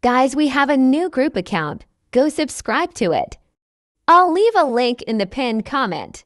Guys, we have a new group account. Go subscribe to it. I'll leave a link in the pinned comment.